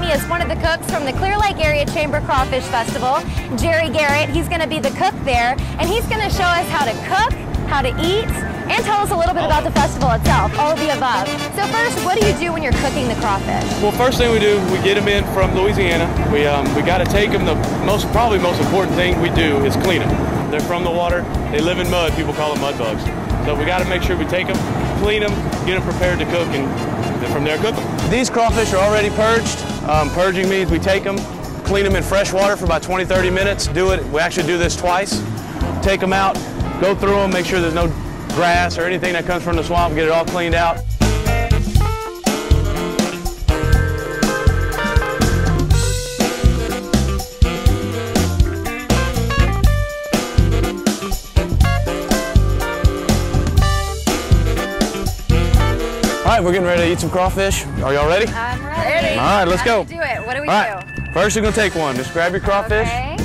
me is one of the cooks from the Clear Lake Area Chamber Crawfish Festival, Jerry Garrett. He's going to be the cook there, and he's going to show us how to cook, how to eat, and tell us a little bit about the festival itself, all of the above. So first, what do you do when you're cooking the crawfish? Well, first thing we do, we get them in from Louisiana. We um, we got to take them. The most probably most important thing we do is clean them. They're from the water. They live in mud. People call them mud bugs. So we got to make sure we take them, clean them, get them prepared to cook, and from there cook them. These crawfish are already purged. Um, purging means we take them, clean them in fresh water for about 20, 30 minutes. Do it. We actually do this twice. Take them out, go through them, make sure there's no grass or anything that comes from the swamp, get it all cleaned out. All right, we're getting ready to eat some crawfish. Are y'all ready? I'm ready. All right, let's How go. do you do it. What do we All right, first you're gonna take one. Just grab your crawfish. Okay.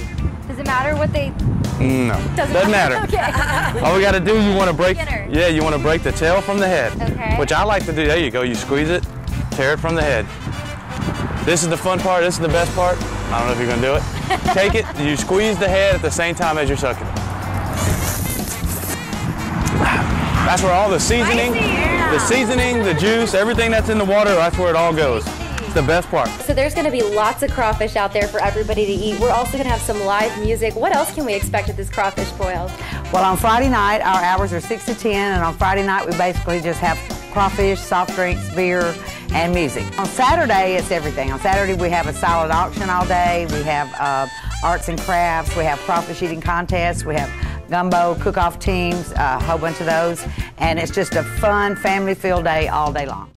Does it matter what they? Mm, no, Doesn't, doesn't matter. okay. All we got to do, you want to break. Beginner. Yeah, you want to break the tail from the head. Okay. Which I like to do. There you go. You squeeze it, tear it from the head. This is the fun part. This is the best part. I don't know if you're gonna do it. Take it. You squeeze the head at the same time as you're sucking it. That's where all the seasoning, Spicy. The seasoning, the juice, everything that's in the water. That's where it all goes. It's the best part. So there's going to be lots of crawfish out there for everybody to eat. We're also going to have some live music. What else can we expect at this crawfish boil? Well, on Friday night, our hours are 6 to 10, and on Friday night, we basically just have crawfish, soft drinks, beer, and music. On Saturday, it's everything. On Saturday, we have a silent auction all day. We have uh, arts and crafts. We have crawfish eating contests. We have gumbo cook-off teams, uh, a whole bunch of those. And it's just a fun, family-filled day all day long.